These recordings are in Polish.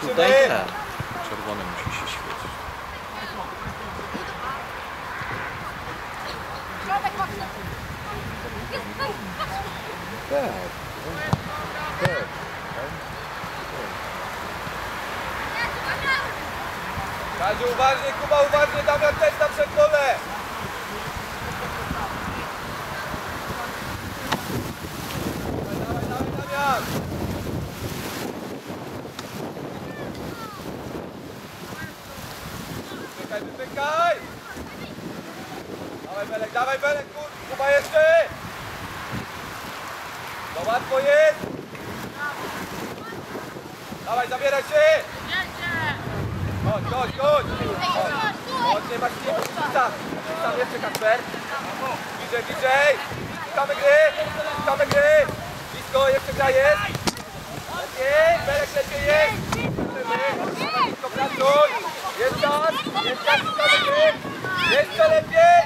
Tutaj nie. Czerwony musi się świecić. Tak. Tak. Kaziu uważnie, Kuba uważnie, Damian też na przedpole! Dawaj, dawaj, dawaj, Damian! Dawaj Belek, dawaj Belek, kur... Kuba jeszcze! To łatwo jest! Dawaj, zabieraj się! Chodź, chodź, chodź! Chodź, nie masz nie tam. Tam jeszcze Kasper. DJ, DJ! Witamy gry! Witamy gry! Blisko, jeszcze gra jest! Lepiej, Belek lepiej jest! Jest czas! Jest czas, witamy gry! Jeszcze lepiej!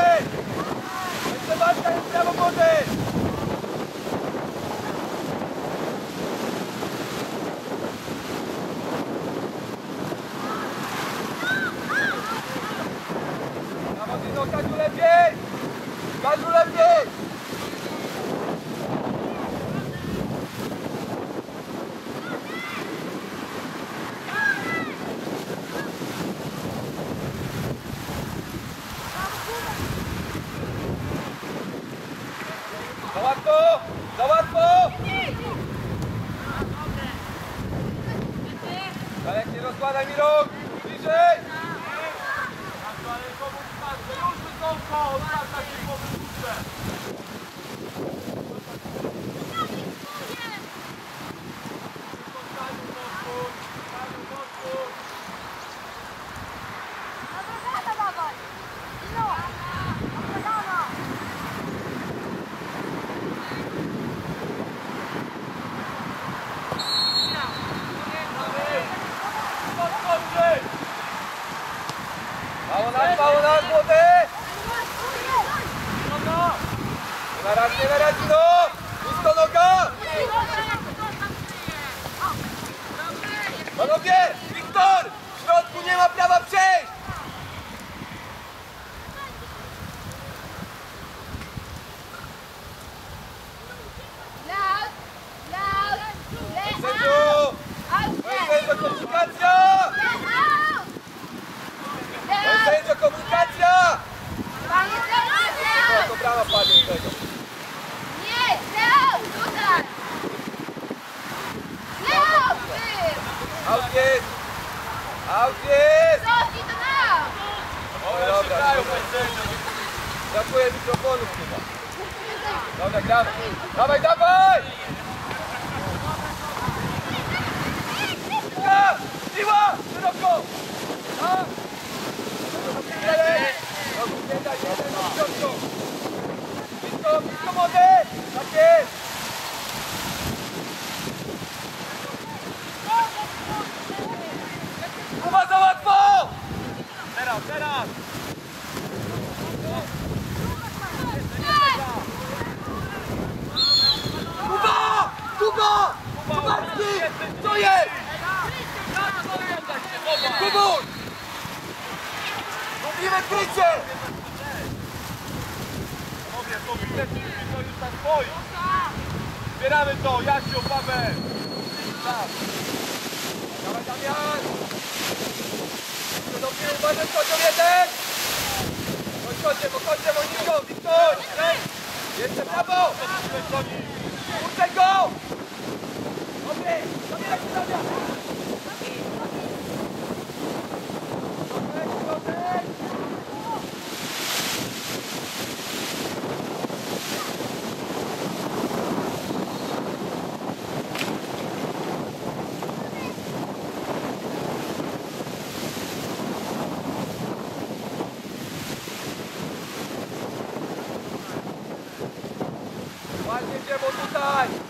работает! Это ваша работает! ならしてならしのリストのか Panowie! Wiktor! W środku nie ma prawa przejść! idziemy tutaj!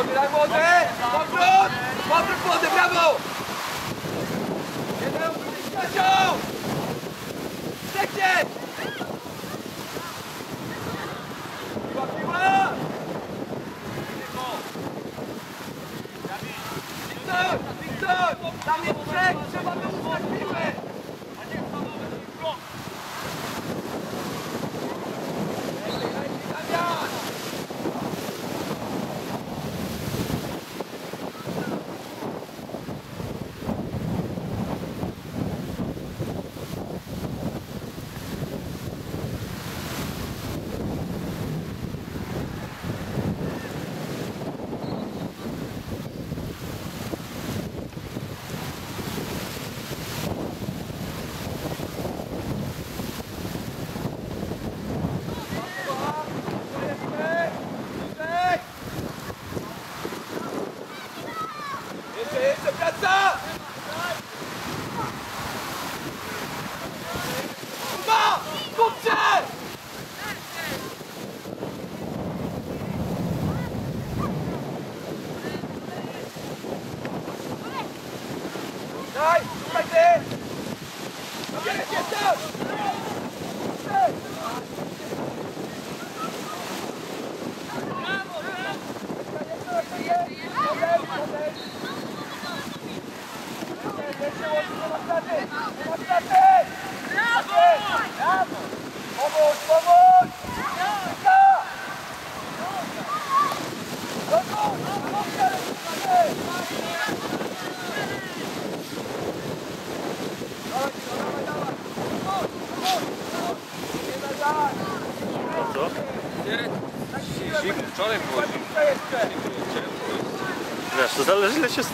Vou virar e voltar! Volta! Volta pro fundo, bravo!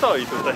騒ぎするね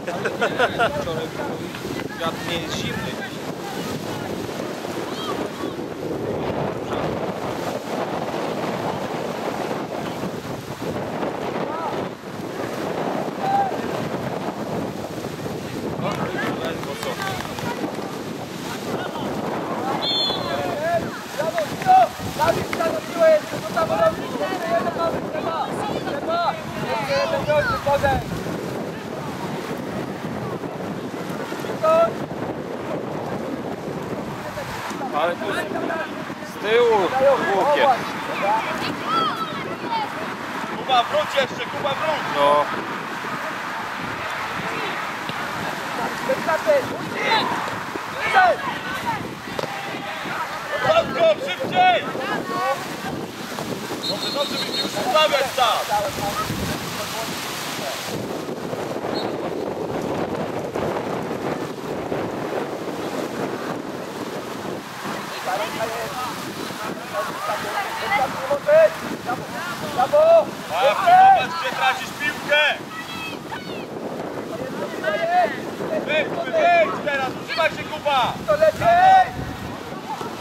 Kuba! To lepiej!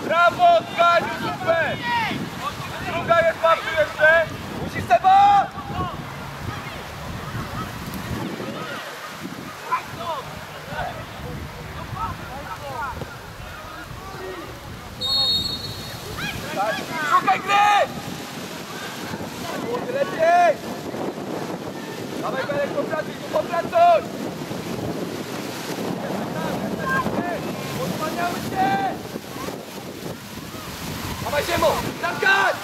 Brawo, Tkaniu, super! Druga jest Bartu jeszcze! Musisz Seba! Szukaj gry! Lepiej! Dawaj Belek, popracuj, popracuj! Odsłaniamy się! Dawaj ziemu! Zamkać!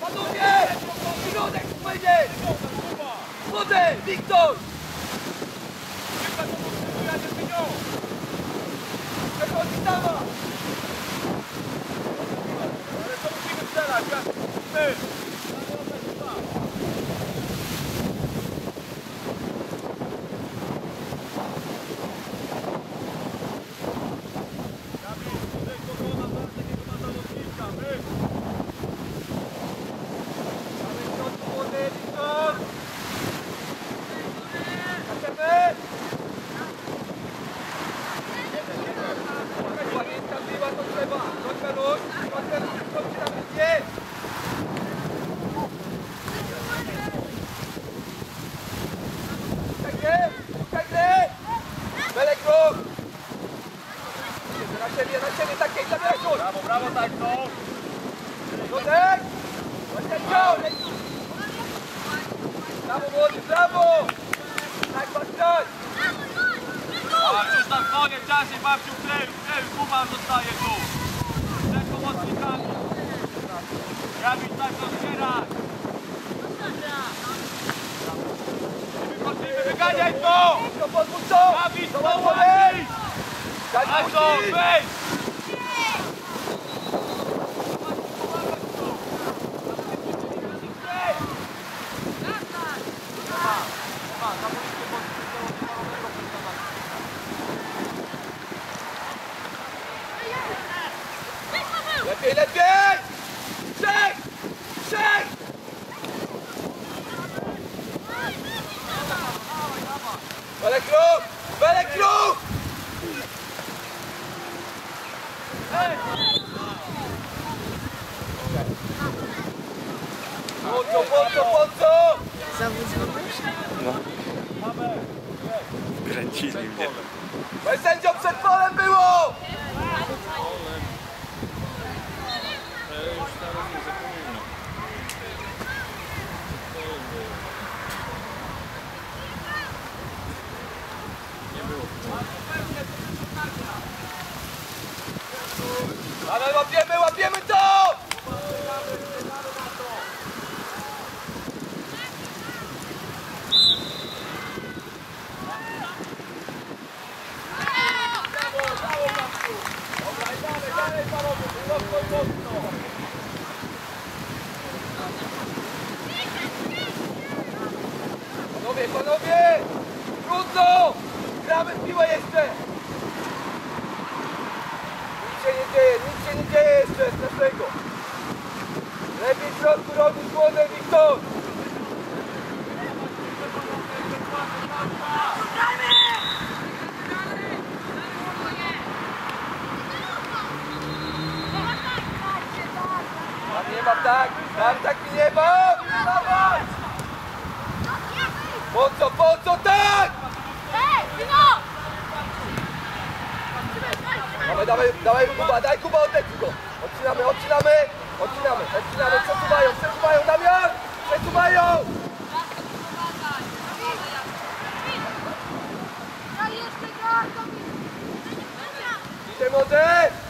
Panowie! Środek, wejdzie! Wchodzę! Wiktor! Przechodzi! Dawaj środku, młody, Wiktor! Skaczemy! Pamiętam, była to trzeba! Chodź Beluś! Chodź Beluś, chodź na mnie! Szukaj gry! Szukaj gry! Belek ruch! Na siebie, na siebie, takiej, zabieraj tu! Brawo, brawo, tak to! Środek! Chodź ciał! Brawo młody, brawo! Tak, patrzaj! A już tam koniec, Jasiu, babciu, kleju, kleju, Kuba zostaje tu! Trzech pomocnikami! Jawić tak rozbierać! Wychodzimy, wyganiaj to! To podwój co? Jawić, To połowij! młody! Daj Tak to, puścić! wejdź! Lepiej, lepiej! Trzech! Trzech! Belek ruch! Belek ruch! Po co, po co, po co? kręcili mnie. Bez sędzią przed polem było! Ale łapiemy, łapiemy to! Panowie, panowie! Trudno! Gramy w piłę jeszcze! Nic się nie dzieje, nic się nie dzieje jeszcze strasznego. Lepiej w środku robić młody Wiktor! Nie tak, tam tak nie ma! Po co, po co tak? Ej, Tino! Dawaj, dawaj, dawaj, Kuba, daj Kuba, odlecił go. Odcinamy, odcinamy, odcinamy, odcinamy, przesuwają, przesuwają, Damian! Przesuwają! Idzie może!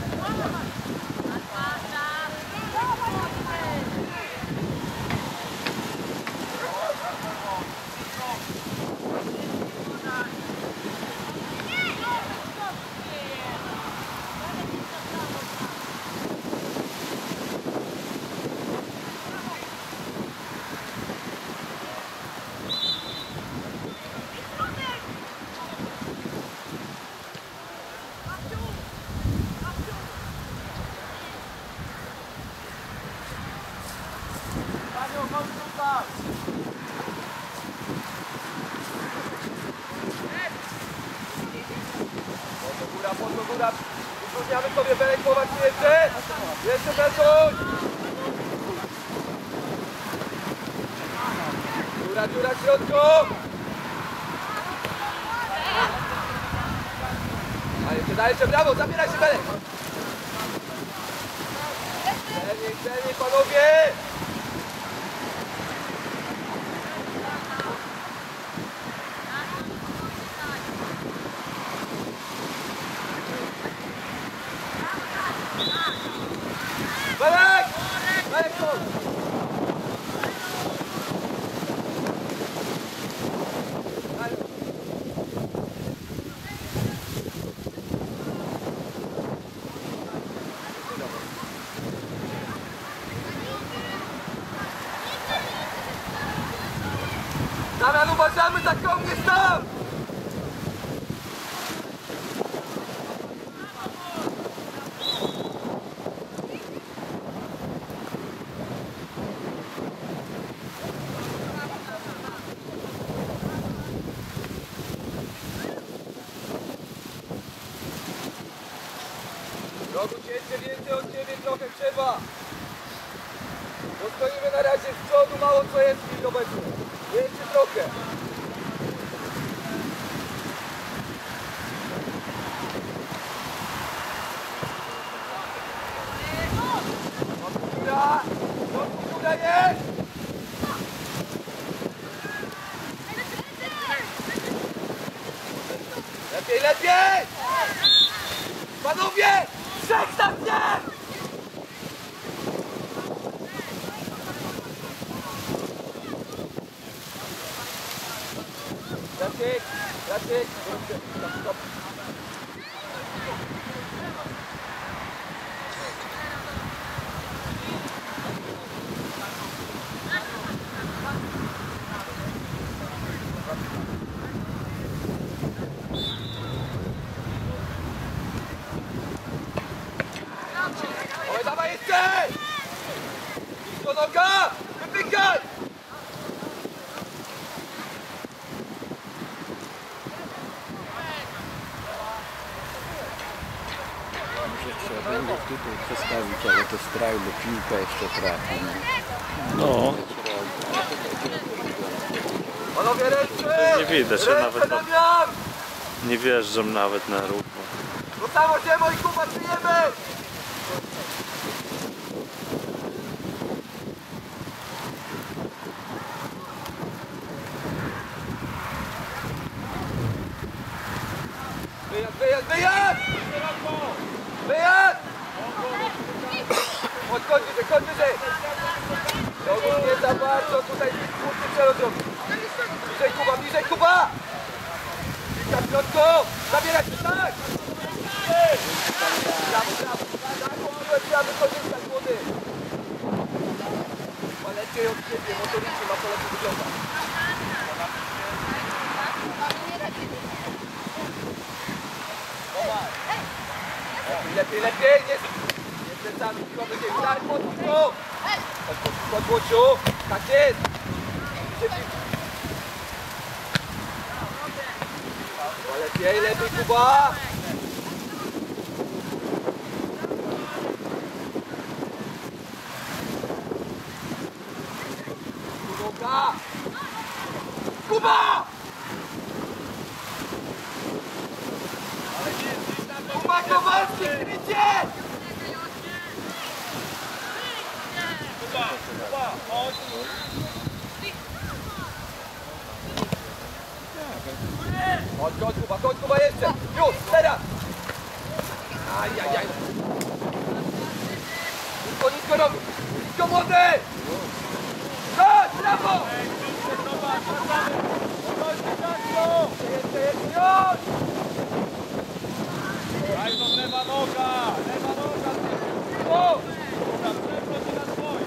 Panowie! Trzech tam nie! Jacek, Jacek, stop, stop. Oj, dawaj jeszcze! Blisko noga! Wypykaj! Może trzeba będzie tutaj przestawić, ale to strajle piłka jeszcze trafi. nie? No, Panowie ręce! Nie widać, że ręce, nawet na- nie wjeżdżam nawet na równo. To samo Ziemo i Kuba przyjemy! Chodź wyżej! Rogu nie za bardzo, tutaj kurczę przerodzą. Bliżej Kuba, bliżej Kuba! Piłka w środku! Zabierać się, tak! Tak, od ciebie, motorycznie ma to lepiej wygląda. Lepiej, lepiej, lepiej! Nie, nie plecami, tylko będzie tak, mocno! Chodź, chodź, chodź, Łociu! Tak jest! Bliżej piłki. Ma lepiej, lepiej, Kuba! Kuba! Kuba! Kuba Kowalski, krycie! Kuba, Kuba, chodź! Chodź, Kuba, chodź Kuba jeszcze! Już, teraz! Ajajaj. Nisko, nisko robię. Nisko młody! Chodź, brawo! Jeszcze, jeszcze, już! Fajno, lewa noga! Lewa noga! O! Tam przewróć na swoje!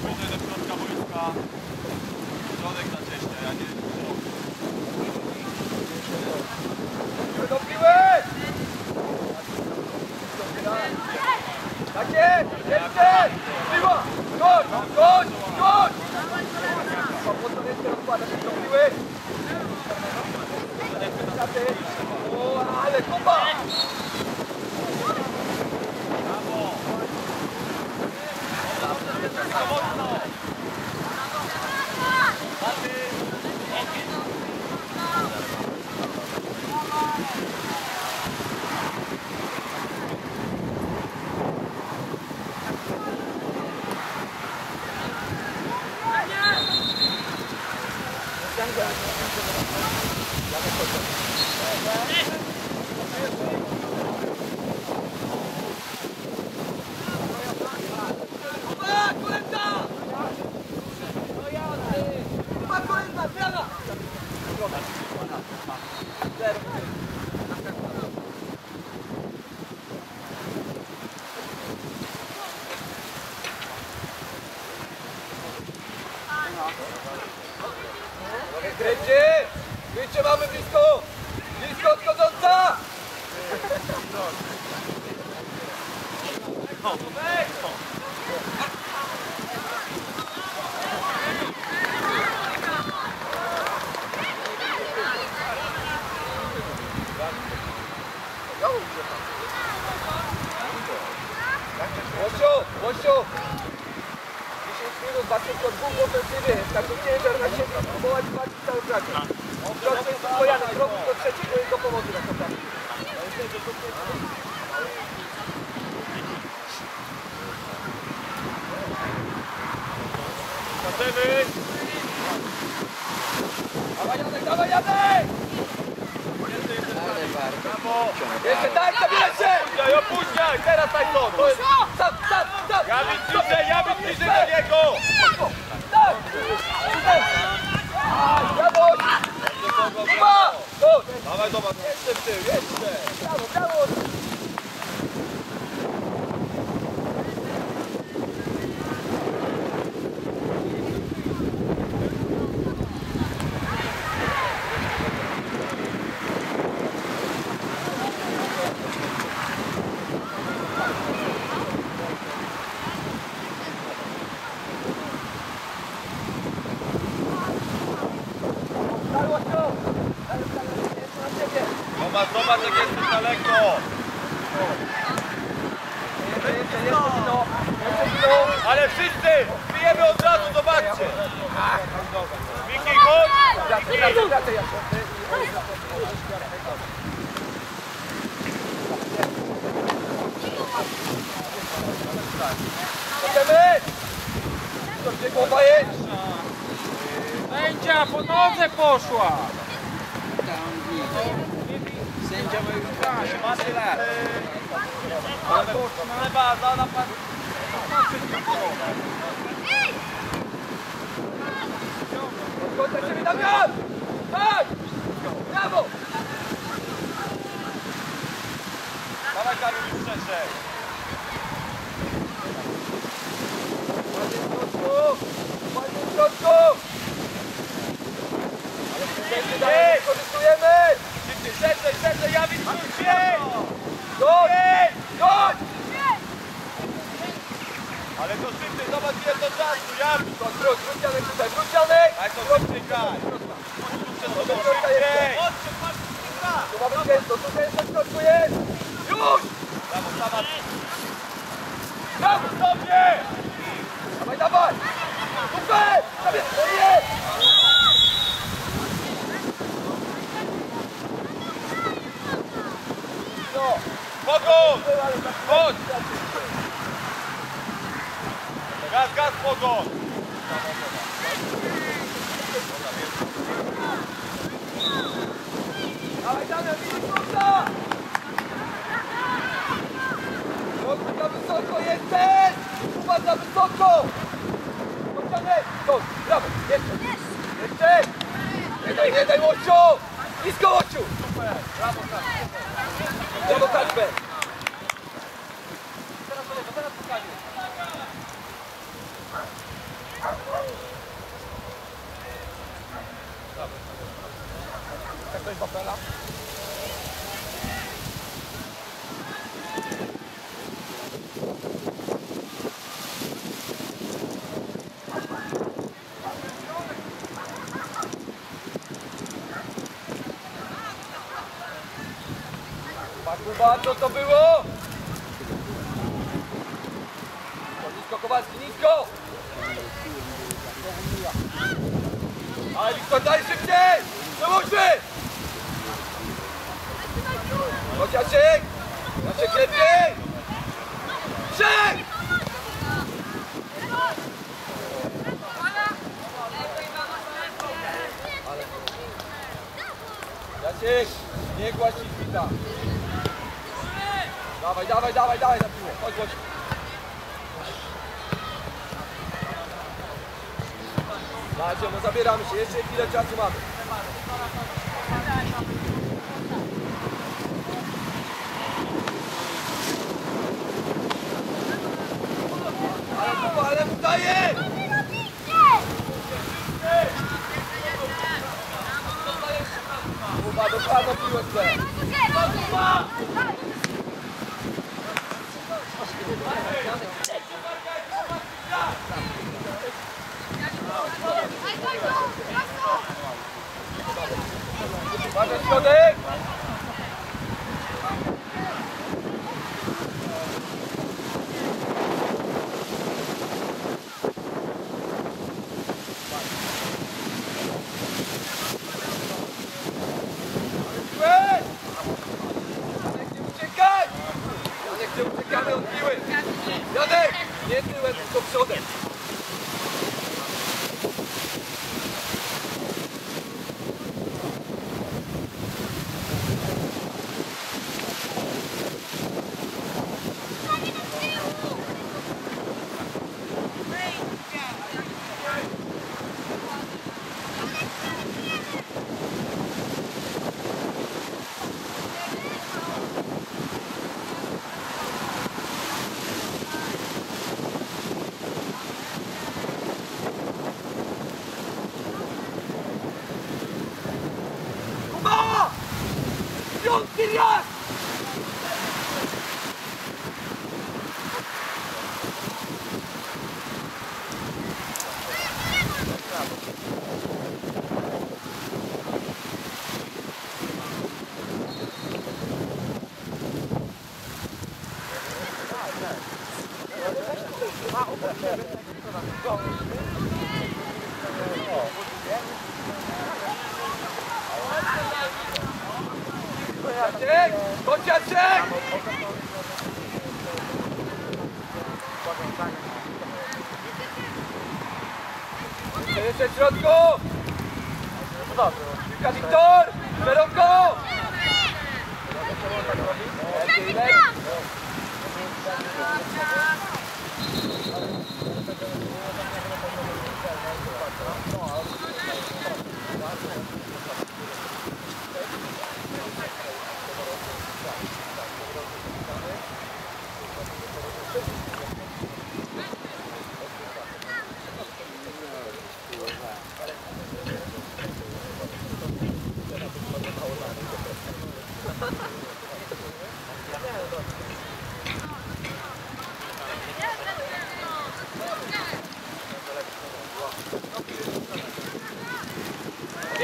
Bliżej do środka boiska. Zero. Ja być bliżej, ja być bliżej do niego! Tak! Brawo! Dawaj, zobacz, jeszcze w tył, jeszcze! Brawo, brawo! Daj, Łosiu! Daj, daj, jeszcze na ciebie! Zobacz, zobacz jak jesteś daleko! Jeszcze, jeszcze, jeszcze wino! Jeszcze wino! Ale wszyscy! Bijemy od razu, zobaczcie! Miki, chodź! Wracaj, wracaj, wracaj, Jasiu. Idziemy! To gdzie głowa jest? Sędzia po nodze poszła! Sędzia ma już 12 lat. Lewa, za napad! Kończę ciebie, Damian! Tak! Brawo! Dawaj Kamil, już szerzej! Ładnie w środku! Ładnie w środku! Ale dalej nie korzystujemy! Szerzej, ja widzę! Chodź! Chodź! Ale to szybciej, zobacz ile to czasu, Jarku! Wróć, wróć Janek tutaj, wróć Janek! Daj to szybciej, jest! Tu ma być gęsto, tu gęsto w środku jest! Już! Brawo, Sama. Brawo! Dobrze! Dawaj, dawaj! Super! Zabierz! To jest! No! Pogon! Chodź! Gaz, gaz, pogon! Dawaj, Damian, widzisz chłopca! Chodź, za wysoko jesteś! Kuba, za wysoko! Pociągnij! Chodź, brawo, jeszcze! Jeszcze! Nie daj, nie daj, Łosiu! Blisko, Łosiu! Super, brawo, Kacper! Brawo, Kacper! Teraz do lewo, teraz pokażę. Jak to jest Wafela? Kuba, co to było? Nisko, Kowalski, nisko! Ale Wiktor, daj szybciej! Przełóżmy! Chodź Jacek! Jacek lepiej! Trzech! Jacek, nie ci kwita. Dawaj, dawaj, dawaj, dawaj na piłę. Chodź, chodź. Macie, no zabieramy się. Jeszcze chwilę czasu mamy. Ale Kuba, ale mu daje! Kuba. Uwaga, środek!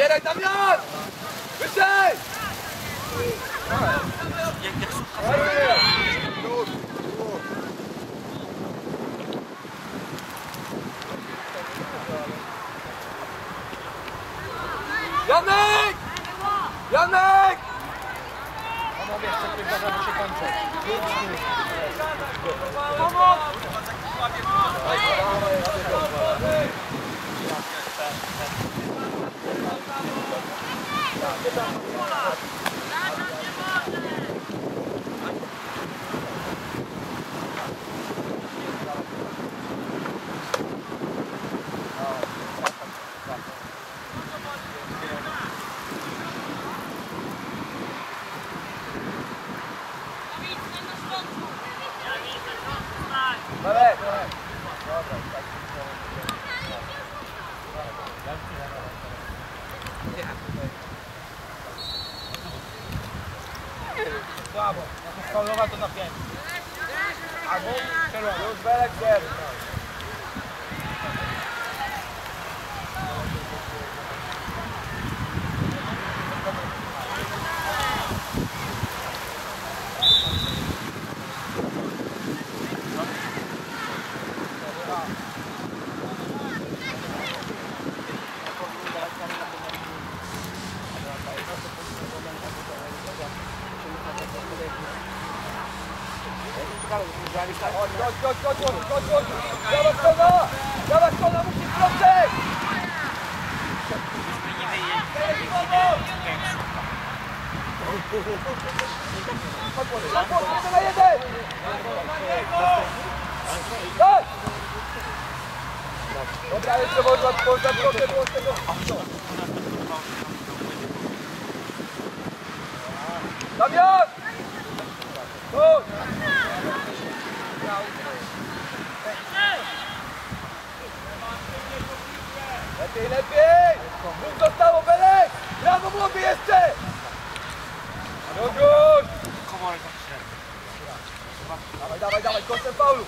Zabieraj Damian! Wyżej! Janek! Janek! 过了。Słabo. Faulowa to na 5. Albo czerwona. Już Belek zero. Chodź, chodź, chodź, chodź, chodź, chodź, chodź. Prawa strona! Prawa strona musi procej! Chodź, chodź, chodź, jeden na jeden! Daj! Dobra, jeszcze można, można trochę było z tego... Damian! Chodź! Lepiej, lepiej! Dwóch zostało, Belek! Brawo, młody jeszcze! Rogusz! Dawaj, dawaj, dawaj, kosztem faulu!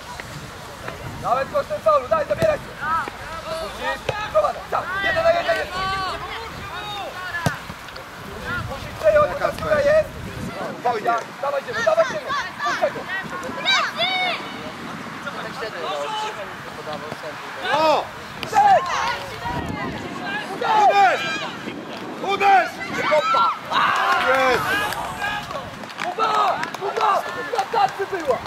Dawaj kosztem faulu, daj, zabieraj się! Musisz, prowadzę, tak, jeden na jeden jest! Musisz przejąć, ta skóra jest! Dawaj, dawaj, dawaj, idziemy, dawaj, idziemy! Puszczaj go! O! Uderz! Uderz! Jest! Kuba! Kuba! Na tacy była!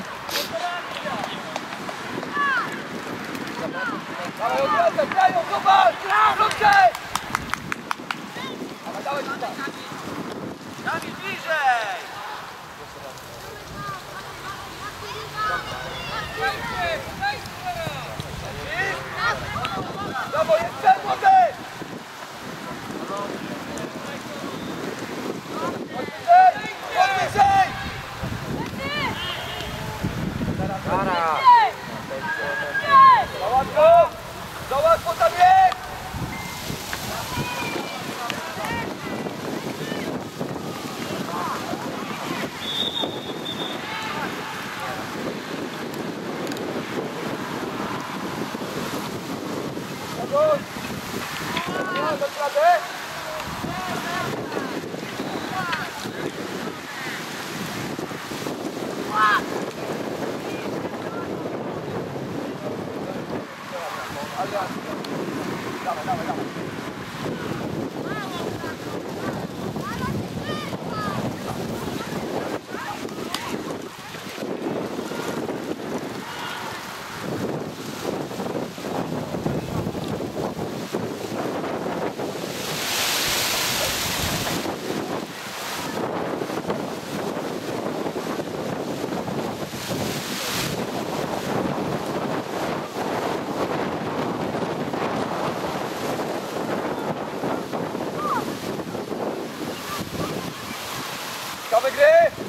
Dawaj, odwracaj, grają, zobacz! Krócej! Dawaj, dawaj, Kuba! Dawid, bliżej! Brawo, jeszcze młody! Alegre!